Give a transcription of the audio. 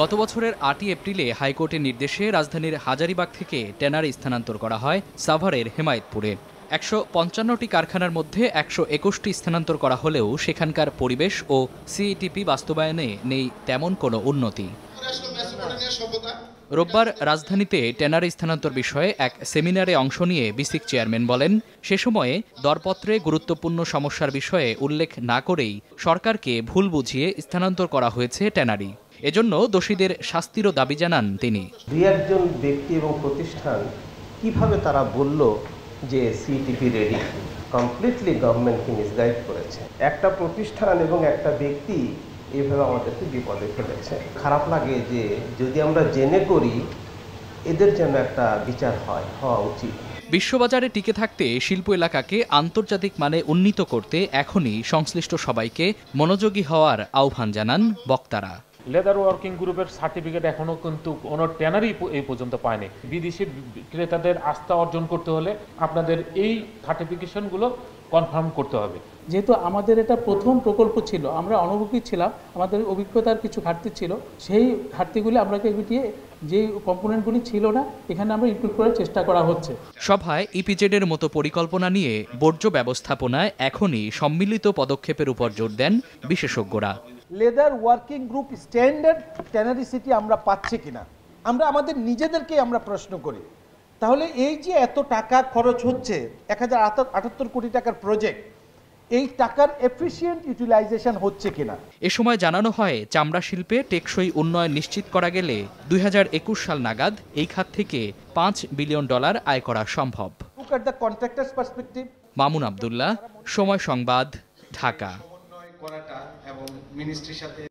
গত বছরের আটই এপ্রিলে হাইকোর্টের নির্দেশে রাজধানীর হাজারিবাগ থেকে ট্যানারি স্থানান্তর করা হয় সাভারের হেমায়েতপুরে। একশো পঞ্চান্নটি কারখানার মধ্যে একশো একুশটি স্থানান্তর করা হলেও সেখানকার পরিবেশ ও সিইটিপি বাস্তবায়নে নেই তেমন কোনো উন্নতি। রোববার রাজধানীতে ট্যানারি স্থানান্তর বিষয়ে এক সেমিনারে অংশ নিয়ে বিসিক চেয়ারম্যান বলেন, সে সময়ে দরপত্রে গুরুত্বপূর্ণ সমস্যার বিষয়ে উল্লেখ না করেই সরকারকে ভুল বুঝিয়ে স্থানান্তর করা হয়েছে ট্যানারি। এজন্য দোষীদের শাস্তিরও দাবি জানান তিনি। দুই একজন ব্যক্তি এবং প্রতিষ্ঠান কীভাবে তারা বলল যে সিটিপি রেডি কমপ্লিটলি গভর্নমেন্টকে মিসগাইড করেছে। একটা প্রতিষ্ঠান এবং একটা ব্যক্তি এইভাবে আমাদেরকে বিপদে ফেলেছে। খারাপ লাগে যে যদি আমরা জেনে করি এদের যেন একটা বিচার হয় হওয়া উচিত। বিশ্ববাজারে টিকে থাকতে শিল্প এলাকাকে আন্তর্জাতিক মানে উন্নীত করতে এখনই সংশ্লিষ্ট সবাইকে মনোযোগী হওয়ার আহ্বান জানান বক্তারা। লেদার ওয়ার্কিং গ্রুপের সার্টিফিকেট এখনও কিন্তু কোনো ট্যানারি এই পর্যন্ত পায়নি। বিদেশি ক্রেতাদের আস্থা অর্জন করতে হলে আপনাদের এই সার্টিফিকেশনগুলো কনফার্ম করতে হবে। যেহেতু আমাদের এটা প্রথম প্রকল্প ছিল আমরা অনুভূতি ছিলাম আমাদের অভিজ্ঞতার কিছু ঘাটতি ছিল সেই ঘাটতিগুলি আমরাকে গুটিয়ে যে কম্পোনেন্টগুলি ছিল না এখানে আমরা ইনক্লুড করার চেষ্টা করা হচ্ছে। সভায় ইপিজেডের মতো পরিকল্পনা নিয়ে বর্জ্য ব্যবস্থাপনায় এখনই সম্মিলিত পদক্ষেপের উপর জোর দেন বিশেষজ্ঞরা। Leather working group standard tannery city আমরা পাচ্ছি কিনা? আমরা আমাদের নিজেদেরকে আমরা প্রশ্ন করি। তাহলে এই যে এত টাকা খরচ হচ্ছে এক হাজার আটাত্তর কোটি টাকার প্রজেক্ট এই টাকার এফিসিয়েন্ট ইউটিলাইজেশন হচ্ছে কিনা? এ সময় জানানো হয় চামড়া শিল্পে টেকসই উন্নয়ন নিশ্চিত করা গেলে দুই হাজার একুশ সাল নাগাদ এই খাত থেকে পাঁচ বিলিয়ন ডলার আয় করা সম্ভব। মামুন আবদুল্লাহ সময় সংবাদ ঢাকা। মিনিস্ট্রির সাথে